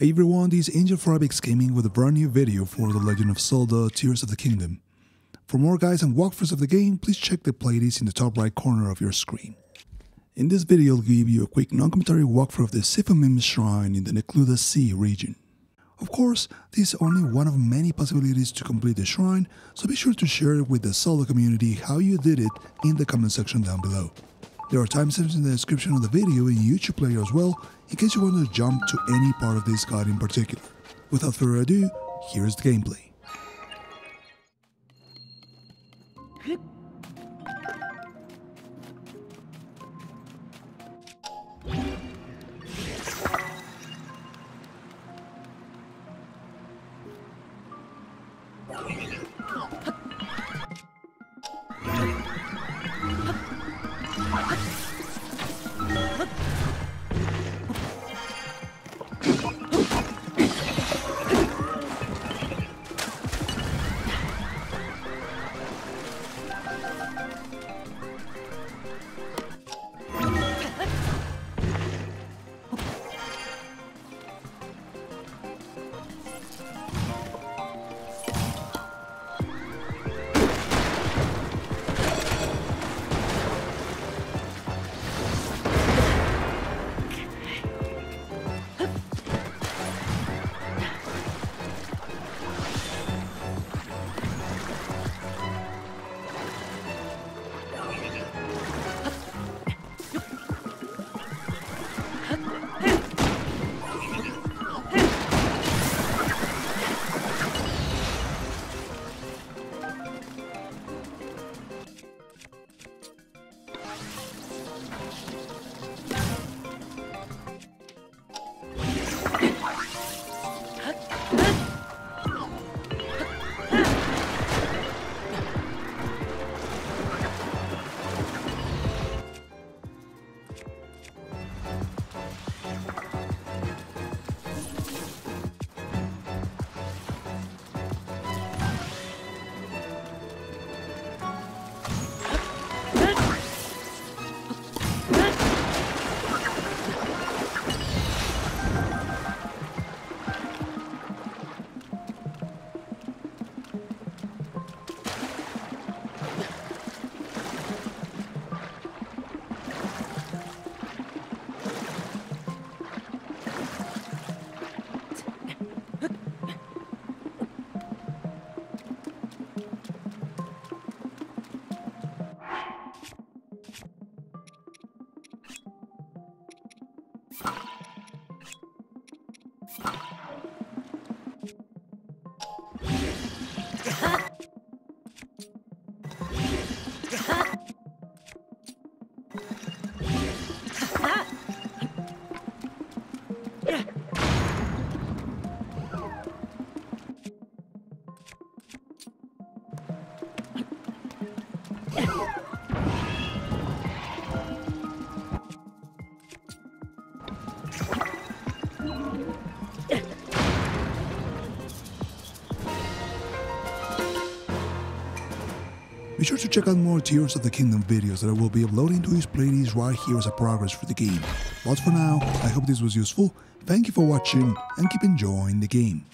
Hey everyone, this is Angel from Abyx Gaming with a brand new video for The Legend of Zelda Tears of the Kingdom. For more guides and walkthroughs of the game, please check the playlist in the top right corner of your screen. In this video, I'll give you a quick non-commentary walkthrough of the Sifumim Shrine in the Necluda Sea region. Of course, this is only one of many possibilities to complete the shrine, so be sure to share with the Zelda community how you did it in the comment section down below. There are timestamps in the description of the video and YouTube player as well, in case you want to jump to any part of this guide in particular. Without further ado, here's the gameplay. What? Be sure to check out more Tears of the Kingdom videos that I will be uploading to his playlist right here as a progress for the game. But for now, I hope this was useful, thank you for watching and keep enjoying the game.